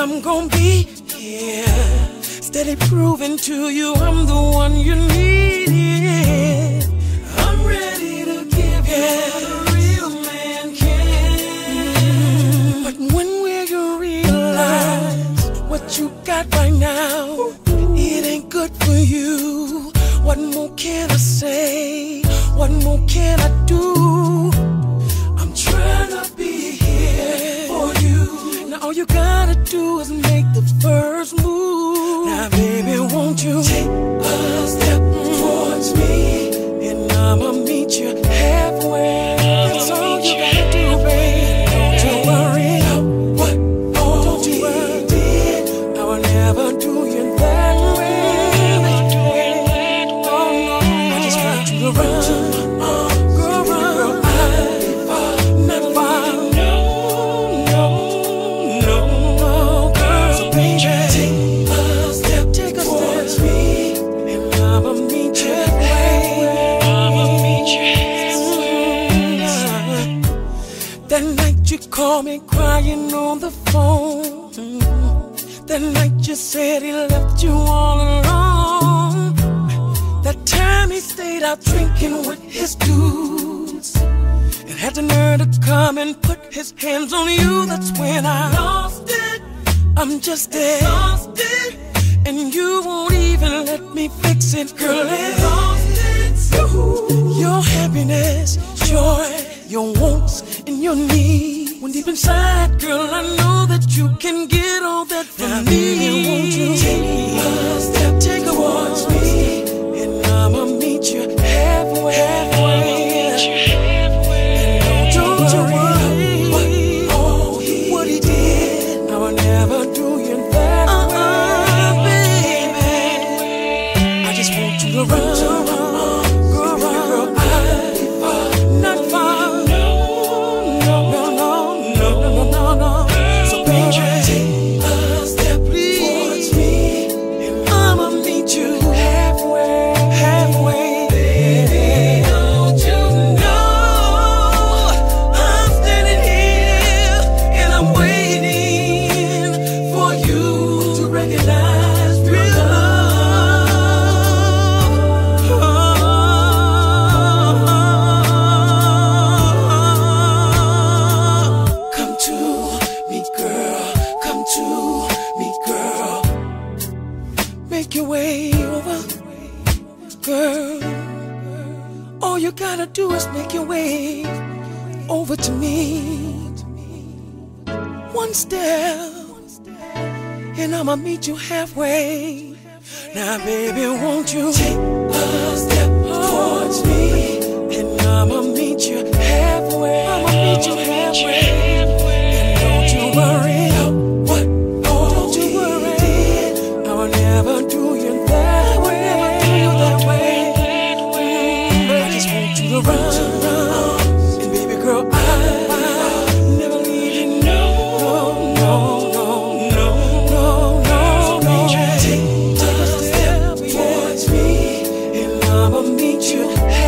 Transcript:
I'm gonna be here, steady proving to you I'm the one you need. I'm ready to give you the real man can. But when will you realize what you got right now? It ain't good for you. What more can I say? What more can I do? All you gotta do is make the first move. Now, baby, won't you take a step towards me? That night you called me crying on the phone. That night you said he left you all alone. That time he stayed out drinking with his dudes. And had the nerve to come and put his hands on you. That's when I lost it. I'm just exhausted. And you won't even let me fix it, girl. Exhausted. Your happiness, joy, your your need. When deep inside, girl, I know that you can get your way over, girl. All you gotta do is make your way over to me. One step, and I'ma meet you halfway. Now, baby, won't you take a step towards me, and I'ma meet you you. Hey.